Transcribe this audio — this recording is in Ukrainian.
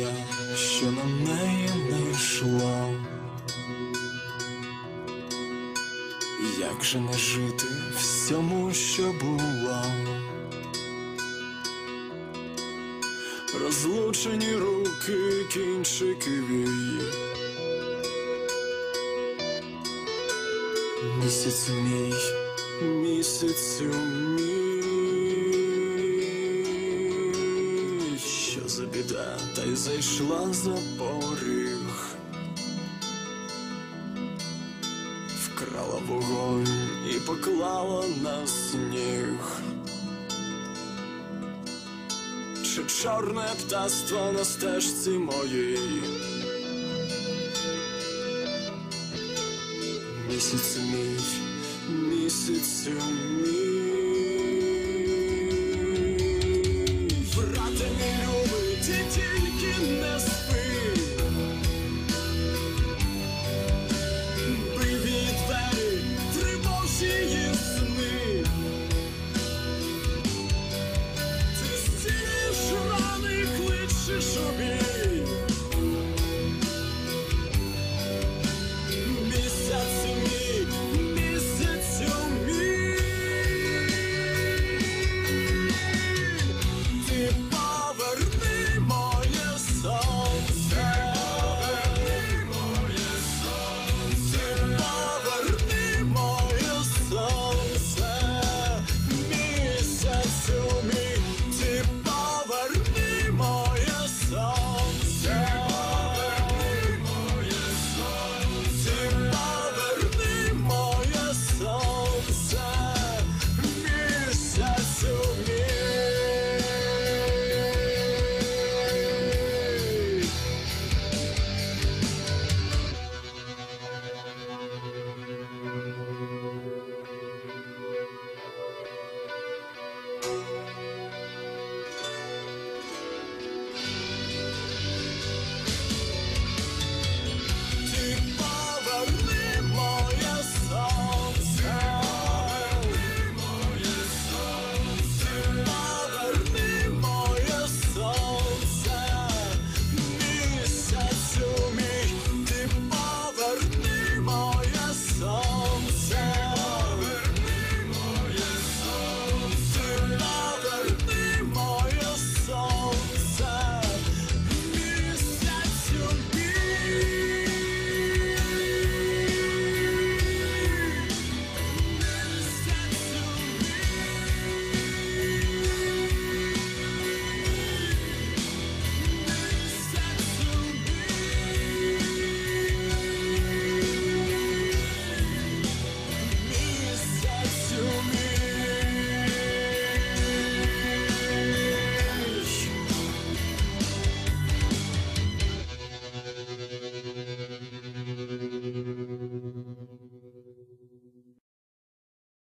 я, що на неї не йшла. Як же не жити всьому, що була? Розлучені руки, кінчики вії. Місяць мій, місяцю мій. Що за біда, та й зайшла за поріг. Вкрала вогонь і поклала на сніг. Чи чорне птаство на стежці моїй? Місяць мій, місяцю мій.